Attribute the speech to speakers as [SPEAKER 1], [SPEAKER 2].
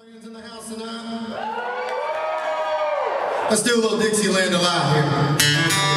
[SPEAKER 1] Fans in the house tonight. Let's do a little Dixieland alive here.